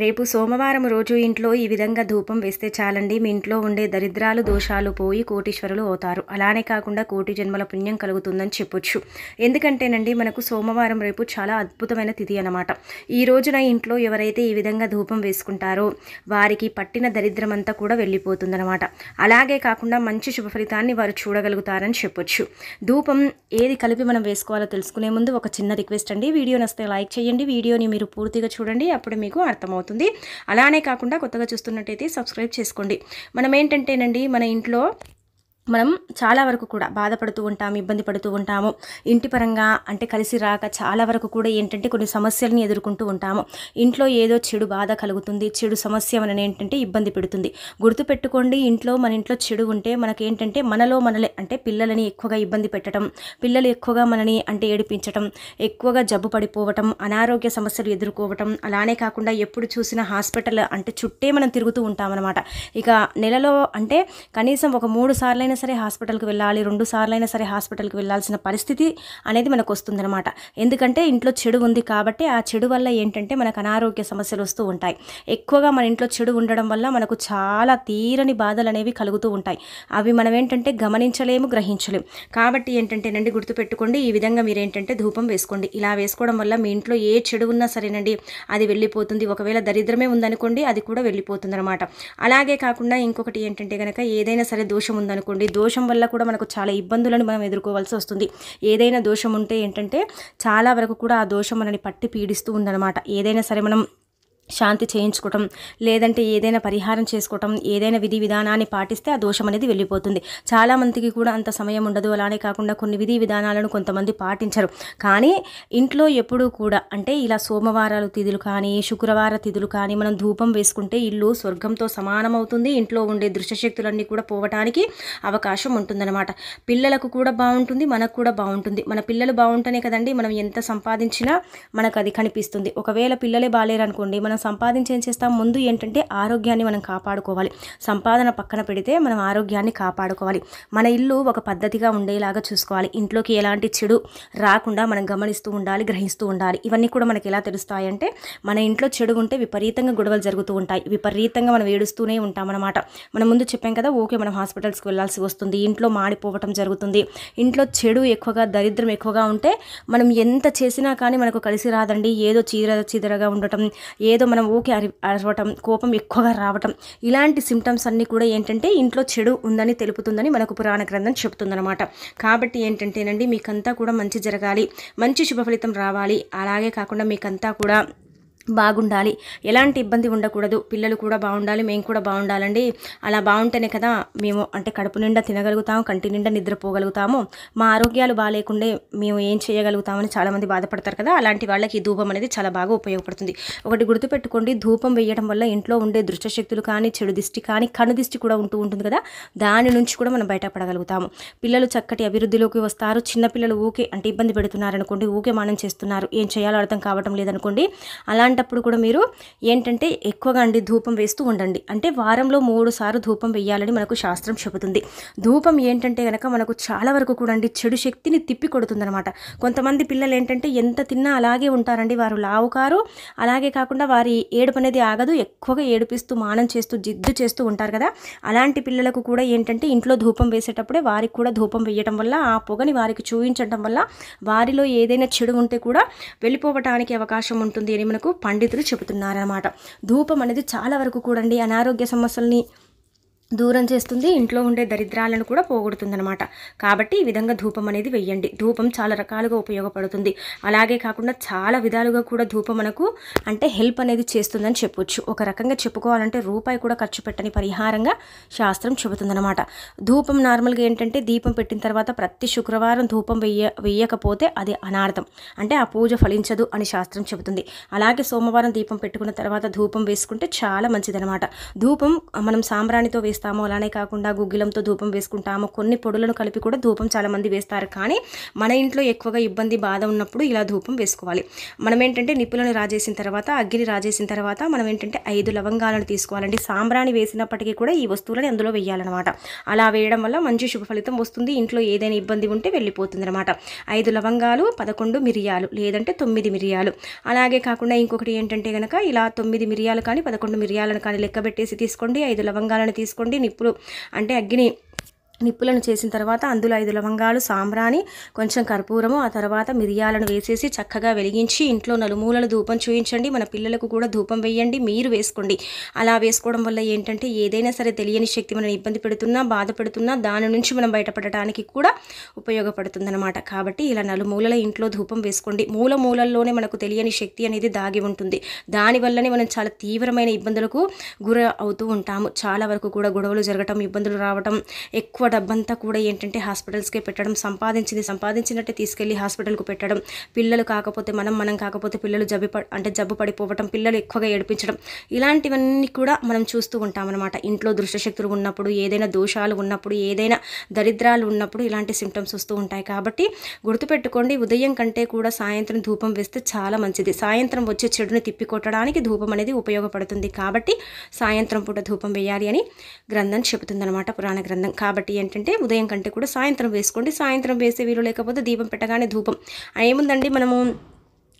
రేపు సోమవారం రోజు ఇంట్లో ఈ విధంగా ధూపం వేస్తే చాలండి. మీ ఇంట్లో ఉండే దరిద్రాలు దోషాలు పోయి కోటీశ్వరులు అవుతారు. అలానే కాకుండా కోటి జన్మల పుణ్యం కలుగుతుందని చెప్పొచ్చు. ఎందుకంటేనండి మనకు సోమవారం రేపు చాలా అద్భుతమైన తిథి అనమాట ఈ రోజున ఇంట్లో ఎవరైతే ఈ విధంగా ధూపం వేసుకుంటారో వారికి పట్టిన దరిద్రం అంతా కూడా వెళ్ళిపోతుందనమాట అలాగే కాకుండా మంచి శుభ ఫలితాన్ని వారు చూడగలుగుతారని చెప్పొచ్చు. ధూపం ఏది కలిపి మనం వేసుకోవాలో తెలుసుకునే ముందు ఒక చిన్న రిక్వెస్ట్ అండి. వీడియో నస్తే లైక్ చేయండి. వీడియోని మీరు పూర్తిగా చూడండి. అప్పుడు మీకు అర్థమవుతుంది. అలానే కాకుండా కొత్తగా చూస్తున్నట్టయితే సబ్స్క్రైబ్ చేసుకోండి. మనం ఏంటంటేనండి మన ఇంట్లో మనం చాలా వరకు కూడా బాధపడుతూ ఉంటాము ఇబ్బంది పడుతూ ఉంటాము. ఇంటి పరంగా అంటే కలిసి రాక చాలా వరకు కూడా ఏంటంటే కొన్ని సమస్యలను ఎదుర్కొంటూ ఉంటాము. ఇంట్లో ఏదో చెడు బాధ కలుగుతుంది. చెడు సమస్య మనని ఏంటంటే ఇబ్బంది పెడుతుంది. గుర్తుపెట్టుకోండి ఇంట్లో మన ఇంట్లో చెడు ఉంటే మనకేంటంటే మనలో మనలే అంటే పిల్లలని ఎక్కువగా ఇబ్బంది పెట్టడం పిల్లలు ఎక్కువగా మనని అంటే ఏడిపించటం ఎక్కువగా జబ్బు పడిపోవటం అనారోగ్య సమస్యలు ఎదుర్కోవటం అలానే కాకుండా ఎప్పుడు చూసినా హాస్పిటల్ అంటే చుట్టే మనం తిరుగుతూ ఉంటామన్నమాట. ఇక నెలలో అంటే కనీసం ఒక మూడు సార్లైనా సరే హాస్పిటల్కి వెళ్ళాలి రెండు సార్లైనా సరే హాస్పిటల్కి వెళ్ళాల్సిన పరిస్థితి అనేది మనకు వస్తుందన్నమాట. ఎందుకంటే ఇంట్లో చెడు ఉంది కాబట్టి ఆ చెడు వల్ల ఏంటంటే మనకు అనారోగ్య సమస్యలు వస్తూ ఉంటాయి. ఎక్కువగా మన ఇంట్లో చెడు ఉండడం వల్ల మనకు చాలా తీరని బాధలు అనేవి కలుగుతూ ఉంటాయి. అవి మనం ఏంటంటే గమనించలేము గ్రహించలేము. కాబట్టి ఏంటంటేనండి గుర్తుపెట్టుకోండి ఈ విధంగా మీరు ఏంటంటే ధూపం వేసుకోండి. ఇలా వేసుకోవడం వల్ల మీ ఇంట్లో ఏ చెడు ఉన్నా సరేనండి అది వెళ్ళిపోతుంది. ఒకవేళ దరిద్రమే ఉందనుకోండి అది కూడా వెళ్ళిపోతుంది అనమాట అలాగే కాకుండా ఇంకొకటి ఏంటంటే కనుక ఏదైనా సరే దోషం ఉందనుకోండి దోషం వల్ల కూడా మనకు చాలా ఇబ్బందులను మనం ఎదుర్కోవాల్సి వస్తుంది. ఏదైనా దోషం ఉంటే ఏంటంటే చాలా వరకు కూడా ఆ దోషం మనని పట్టి పీడిస్తూ ఉందన్నమాట. ఏదైనా సరే మనం శాంతి చేయించుకోవటం లేదంటే ఏదైనా పరిహారం చేసుకోవటం ఏదైనా విధి విధానాన్ని పాటిస్తే ఆ దోషం అనేది వెళ్ళిపోతుంది. చాలామందికి కూడా అంత సమయం ఉండదు. అలానే కాకుండా కొన్ని విధి విధానాలను కొంతమంది పాటించరు. కానీ ఇంట్లో ఎప్పుడూ కూడా అంటే ఇలా సోమవారాలు తిథులు కానీ శుక్రవార తిథులు కానీ మనం ధూపం వేసుకుంటే ఇల్లు స్వర్గంతో సమానమవుతుంది ఇంట్లో ఉండే దృశ్యశక్తులన్నీ కూడా పోవటానికి అవకాశం ఉంటుందన్నమాట. పిల్లలకు కూడా బాగుంటుంది మనకు కూడా బాగుంటుంది. మన పిల్లలు బాగుంటేనే కదండి మనం ఎంత సంపాదించినా మనకు అది కనిపిస్తుంది. ఒకవేళ పిల్లలే బాగాలేరు అనుకోండి మనం సంపాదించి ఏం చేస్తాం? ముందు ఏంటంటే ఆరోగ్యాన్ని మనం కాపాడుకోవాలి. సంపాదన పక్కన పెడితే మనం ఆరోగ్యాన్ని కాపాడుకోవాలి. మన ఇల్లు ఒక పద్ధతిగా ఉండేలాగా చూసుకోవాలి. ఇంట్లోకి ఎలాంటి చెడు రాకుండా మనం గమనిస్తూ ఉండాలి గ్రహిస్తూ ఉండాలి. ఇవన్నీ కూడా మనకి ఎలా తెలుస్తాయంటే మన ఇంట్లో చెడు ఉంటే విపరీతంగా గొడవలు జరుగుతూ ఉంటాయి. విపరీతంగా మనం ఏడుస్తూనే ఉంటామన్నమాట. మనం ముందు చెప్పాం కదా ఓకే మనం హాస్పిటల్స్కి వెళ్ళాల్సి వస్తుంది. ఇంట్లో మాడిపోవటం జరుగుతుంది. ఇంట్లో చెడు ఎక్కువగా దరిద్రం ఎక్కువగా ఉంటే మనం ఎంత చేసినా కానీ మనకు కలిసి రాదండి. ఏదో చీర చీదరగా ఉండటం ఏదో మనం ఊకే అరి అరవటం కోపం ఎక్కువగా రావటం ఇలాంటి సిమ్టమ్స్ అన్నీ కూడా ఏంటంటే ఇంట్లో చెడు ఉందని తెలుపుతుందని మనకు పురాణ గ్రంథం చెబుతుందన్నమాట. కాబట్టి ఏంటంటేనండి మీకంతా కూడా మంచి జరగాలి మంచి శుభ ఫలితం రావాలి. అలాగే కాకుండా మీకంతా కూడా బాగుండాలి. ఎలాంటి ఇబ్బంది ఉండకూడదు. పిల్లలు కూడా బాగుండాలి. మేము కూడా బాగుండాలండి. అలా బాగుంటేనే కదా మేము అంటే కడుపు నిండా తినగలుగుతాము కంటి నిండా నిద్రపోగలుగుతాము. మా ఆరోగ్యాలు బాగాలేకుండే మేము ఏం చేయగలుగుతామని చాలామంది బాధపడతారు కదా. అలాంటి వాళ్ళకి ఈ ధూపం అనేది చాలా బాగా ఉపయోగపడుతుంది. ఒకటి గుర్తుపెట్టుకోండి. ధూపం వేయడం వల్ల ఇంట్లో ఉండే దృష్టశక్తులు కానీ చెడు దిష్టి కానీ కను దిష్టి కూడా ఉంటూ ఉంటుంది కదా. దాని నుంచి కూడా మనం బయటపడగలుగుతాము. పిల్లలు చక్కటి అభివృద్ధిలోకి వస్తారు. చిన్నపిల్లలు ఊకే అంటే ఇబ్బంది పెడుతున్నారు అనుకోండి ఊకే మానం చేస్తున్నారు. ఏం చేయాలో అర్థం కావటం లేదనుకోండి అలాంటి అలాంటప్పుడు కూడా మీరు ఏంటంటే ఎక్కువగా అండి ధూపం వేస్తూ ఉండండి. అంటే వారంలో మూడు సార్లు ధూపం వేయాలని మనకు శాస్త్రం చెబుతుంది. ధూపం ఏంటంటే కనుక మనకు చాలా వరకు కూడా అండి చెడు శక్తిని తిప్పి కొడుతుందనమాట కొంతమంది పిల్లలు ఏంటంటే ఎంత తిన్నా అలాగే ఉంటారండి. వారు లావుకారు. అలాగే కాకుండా వారి ఏడుపు అనేది ఆగదు. ఎక్కువగా ఏడిపిస్తూ మానం చేస్తూ జిద్దు చేస్తూ ఉంటారు కదా. అలాంటి పిల్లలకు కూడా ఏంటంటే ఇంట్లో ధూపం వేసేటప్పుడే వారికి కూడా ధూపం వేయటం వల్ల ఆ పొగని వారికి చూపించడం వల్ల వారిలో ఏదైనా చెడు ఉంటే కూడా వెళ్ళిపోవటానికి అవకాశం ఉంటుంది అని మనకు పండితులు చెబుతున్నారన్నమాట. ధూపం అనేది చాలా వరకు కూడండి అనారోగ్య సమస్యల్ని దూరం చేస్తుంది ఇంట్లో ఉండే దరిద్రాలను కూడా పోగొడుతుందనమాట కాబట్టి ఈ విధంగా ధూపం అనేది వెయ్యండి. ధూపం చాలా రకాలుగా ఉపయోగపడుతుంది. అలాగే కాకుండా చాలా విధాలుగా కూడా ధూపం మనకు అంటే హెల్ప్ అనేది చేస్తుందని చెప్పొచ్చు. ఒక రకంగా చెప్పుకోవాలంటే రూపాయి కూడా ఖర్చు పెట్టని పరిహారంగా శాస్త్రం చెబుతుందనమాట ధూపం నార్మల్గా ఏంటంటే దీపం పెట్టిన తర్వాత ప్రతి శుక్రవారం ధూపం వెయ్య వెయ్యకపోతే అది అనార్థం. అంటే ఆ పూజ ఫలించదు అని శాస్త్రం చెబుతుంది. అలాగే సోమవారం దీపం పెట్టుకున్న తర్వాత ధూపం వేసుకుంటే చాలా మంచిదనమాట ధూపం మనం సాంబ్రాణితో వేస్తే వేస్తాము అలానే కాకుండా గుగ్గిలంతో ధూపం వేసుకుంటాము కొన్ని పొడులను కలిపి కూడా ధూపం చాలామంది వేస్తారు. కానీ మన ఇంట్లో ఎక్కువగా ఇబ్బంది బాధ ఉన్నప్పుడు ఇలా ధూపం వేసుకోవాలి. మనం ఏంటంటే నిప్పులను రాజేసిన తర్వాత అగ్గిని రాజేసిన తర్వాత మనం ఏంటంటే ఐదు లవంగాలను తీసుకోవాలండి. సాంబ్రాణి వేసినప్పటికీ కూడా ఈ వస్తువులని అందులో వేయాలన్నమాట. అలా వేయడం వల్ల మంచి శుభ ఫలితం వస్తుంది. ఇంట్లో ఏదైనా ఇబ్బంది ఉంటే వెళ్ళిపోతుంది అనమాట ఐదు లవంగాలు పదకొండు మిరియాలు లేదంటే తొమ్మిది మిరియాలు. అలాగే కాకుండా ఇంకొకటి ఏంటంటే కనుక ఇలా తొమ్మిది మిరియాలు కానీ పదకొండు మిరియాలను కానీ లెక్క పెట్టేసి తీసుకోండి. ఐదు లవంగాలను తీసుకోండి. నిప్పులు అంటే అగ్గిని నిప్పులను చేసిన తర్వాత అందులో ఐదు లవంగాలు సాంబ్రాణి కొంచెం కర్పూరము ఆ తర్వాత మిరియాలను వేసేసి చక్కగా వెలిగించి ఇంట్లో నలుమూలలు ధూపం చూయించండి. మన పిల్లలకు కూడా ధూపం వేయండి. మీరు వేసుకోండి. అలా వేసుకోవడం వల్ల ఏంటంటే ఏదైనా సరే తెలియని శక్తి మనం ఇబ్బంది పెడుతున్నా బాధ పెడుతున్నా దాని నుంచి మనం బయటపడటానికి కూడా ఉపయోగపడుతుందన్నమాట. కాబట్టి ఇలా నలుమూలల ఇంట్లో ధూపం వేసుకోండి. మూల మూలల్లోనే మనకు తెలియని శక్తి అనేది దాగి ఉంటుంది. దానివల్లనే మనం చాలా తీవ్రమైన ఇబ్బందులకు గుర అవుతూ ఉంటాము. చాలా వరకు కూడా గొడవలు జరగటం ఇబ్బందులు రావటం ఎక్కువ డబ్బంతా కూడా ఏంటంటే హాస్పిటల్స్కే పెట్టడం సంపాదించింది సంపాదించినట్టే తీసుకెళ్ళి హాస్పిటల్కు పెట్టడం పిల్లలు కాకపోతే మనం మనం కాకపోతే పిల్లలు జబ్బు అంటే జబ్బు పడిపోవటం పిల్లలు ఎక్కువగా ఏడిపించడం ఇలాంటివన్నీ కూడా మనం చూస్తూ ఉంటామన్నమాట. ఇంట్లో దృష్టశక్తులు ఉన్నప్పుడు ఏదైనా దోషాలు ఉన్నప్పుడు ఏదైనా దరిద్రాలు ఉన్నప్పుడు ఇలాంటి సిమ్టమ్స్ వస్తూ ఉంటాయి. కాబట్టి గుర్తుపెట్టుకోండి ఉదయం కంటే కూడా సాయంత్రం ధూపం వేస్తే చాలా మంచిది. సాయంత్రం వచ్చే చెడుని తిప్పికొట్టడానికి ధూపం అనేది ఉపయోగపడుతుంది. కాబట్టి సాయంత్రం పూట ధూపం వేయాలి అని గ్రంథం చెబుతుందన్నమాట పురాణ గ్రంథం. కాబట్టి ఏంటంటే ఉదయం కంటే కూడా సాయంత్రం వేసుకోండి. సాయంత్రం వేసే వీలు లేకపోతే దీపం పెట్టగానే ధూపం. ఏముందండి మనము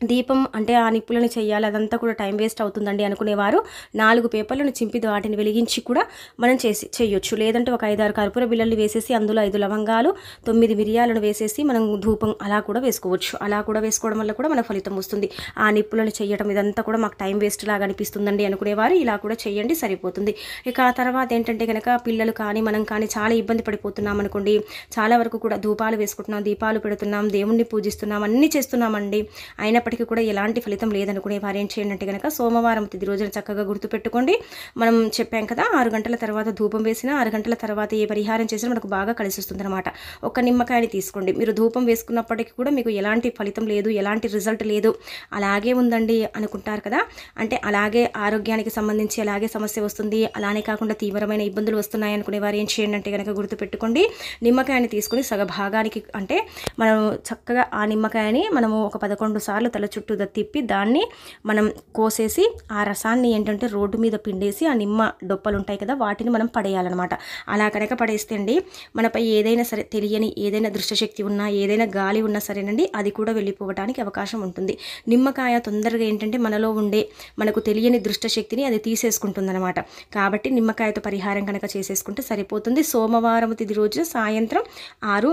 దీపం అంటే ఆ నిప్పులను చేయాలి అదంతా కూడా టైం వేస్ట్ అవుతుందండి అనుకునేవారు. నాలుగు పేపర్లను చింపి వాటిని వెలిగించి కూడా మనం చేసి చేయొచ్చు. లేదంటే ఒక ఐదారు కర్పూర బిళ్ళలు వేసేసి అందులో ఐదు లవంగాలు తొమ్మిది మిరియాలను వేసేసి మనం ధూపం అలా కూడా వేసుకోవచ్చు. అలా కూడా వేసుకోవడం వల్ల కూడా మన ఫలితం వస్తుంది. ఆ నిప్పులను చేయడం ఇదంతా కూడా మాకు టైం వేస్ట్ లాగా అనిపిస్తుందండి అనుకునేవారు. ఇలా కూడా చేయండి సరిపోతుంది. ఇక ఆ తర్వాత ఏంటంటే కనుక పిల్లలు కానీ మనం కానీ చాలా ఇబ్బంది పడిపోతున్నాం అనుకోండి. చాలా వరకు కూడా ధూపాలు వేసుకుంటున్నాం దీపాలు పెడుతున్నాం దేవుణ్ణి పూజిస్తున్నాం అన్నీ చేస్తున్నామండి. అయినప్పటికీ కూడా ఎలాంటి ఫలితం లేదనుకునే వారు ఏం చేయండి అంటే కనుక సోమవారం తిది రోజున చక్కగా గుర్తుపెట్టుకోండి. మనం చెప్పాం కదా ఆరు గంటల తర్వాత ధూపం వేసినా ఆరు గంటల తర్వాత ఏ పరిహారం చేసినా మనకు బాగా కలిసి వస్తుంది అనమాట ఒక నిమ్మకాయని తీసుకోండి. మీరు ధూపం వేసుకున్నప్పటికీ కూడా మీకు ఎలాంటి ఫలితం లేదు ఎలాంటి రిజల్ట్ లేదు. అలాగే ఉందండి అనుకుంటారు కదా. అంటే అలాగే ఆరోగ్యానికి సంబంధించి అలాగే సమస్య వస్తుంది. అలానే కాకుండా తీవ్రమైన ఇబ్బందులు వస్తున్నాయి అనుకునే వారు ఏం చేయండి అంటే కనుక గుర్తుపెట్టుకోండి. నిమ్మకాయని తీసుకుని సగ భాగానికి అంటే మనం చక్కగా ఆ నిమ్మకాయని మనము ఒక పదకొండు సార్లు తల చుట్టూ తిప్పి దాన్ని మనం కోసేసి ఆ రసాన్ని ఏంటంటే రోడ్డు మీద పిండేసి ఆ నిమ్మ డొప్పలు ఉంటాయి కదా వాటిని మనం పడేయాలన్నమాట. అలా కనుక పడేస్తే అండి మనపై ఏదైనా సరే తెలియని ఏదైనా దృష్టశక్తి ఉన్నా ఏదైనా గాలి ఉన్నా సరేనండి అది కూడా వెళ్ళిపోవడానికి అవకాశం ఉంటుంది. నిమ్మకాయ తొందరగా ఏంటంటే మనలో ఉండే మనకు తెలియని దృష్టశక్తిని అది తీసేసుకుంటుందన్నమాట. కాబట్టి నిమ్మకాయతో పరిహారం కనుక చేసేసుకుంటే సరిపోతుంది. సోమవారం తిది రోజు సాయంత్రం ఆరు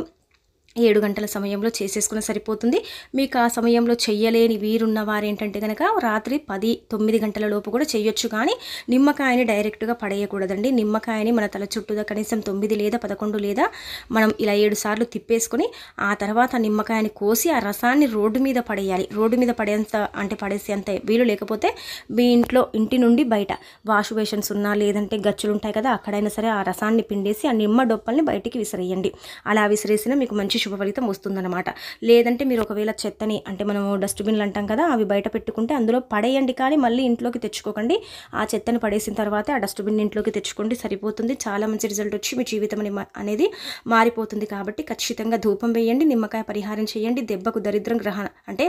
ఏడు గంటల సమయంలో చేసేసుకున్న సరిపోతుంది. మీకు ఆ సమయంలో చెయ్యలేని వీరున్న వారేంటంటే కనుక రాత్రి పది తొమ్మిది గంటల లోపు కూడా చేయొచ్చు కానీ నిమ్మకాయని డైరెక్ట్గా పడేయకూడదండి. నిమ్మకాయని మన తల చుట్టూదా కనీసం తొమ్మిది లేదా పదకొండు లేదా మనం ఇలా ఏడు సార్లు తిప్పేసుకొని ఆ తర్వాత ఆ నిమ్మకాయని కోసి ఆ రసాన్ని రోడ్డు మీద పడేయాలి. రోడ్డు మీద పడేంత అంటే పడేసేంత వీలు లేకపోతే మీ ఇంట్లో ఇంటి నుండి బయట వాష్ బేషన్స్ ఉన్నా లేదంటే గచ్చులు ఉంటాయి కదా అక్కడైనా సరే ఆ రసాన్ని పిండేసి ఆ నిమ్మ డొప్పల్ని బయటికి విసిరేయండి. అలా విసిరేసిన మీకు మంచి శుభ ఫలితం వస్తుందన్నమాట. లేదంటే మీరు ఒకవేళ చెత్తని అంటే మనము డస్ట్బిన్లు అంటాం కదా అవి బయట పెట్టుకుంటే అందులో పడేయండి కానీ మళ్ళీ ఇంట్లోకి తెచ్చుకోకండి. ఆ చెత్తని పడేసిన తర్వాత ఆ డస్ట్బిన్ ఇంట్లోకి తెచ్చుకోండి సరిపోతుంది. చాలా మంచి రిజల్ట్ వచ్చి మీ జీవితం అనేది మారిపోతుంది కాబట్టి ఖచ్చితంగా ధూపం వేయండి నిమ్మకాయ పరిహారం చేయండి దెబ్బకు దరిద్రం గ్రహణ అంటే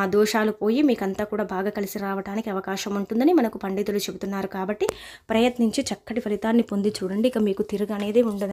ఆ దోషాలు పోయి మీకంతా కూడా బాగా కలిసి రావడానికి అవకాశం ఉంటుందని మనకు పండితులు చెబుతున్నారు కాబట్టి ప్రయత్నించి చక్కటి ఫలితాన్ని పొంది చూడండి. ఇక మీకు తిరుగు అనేది ఉండదు.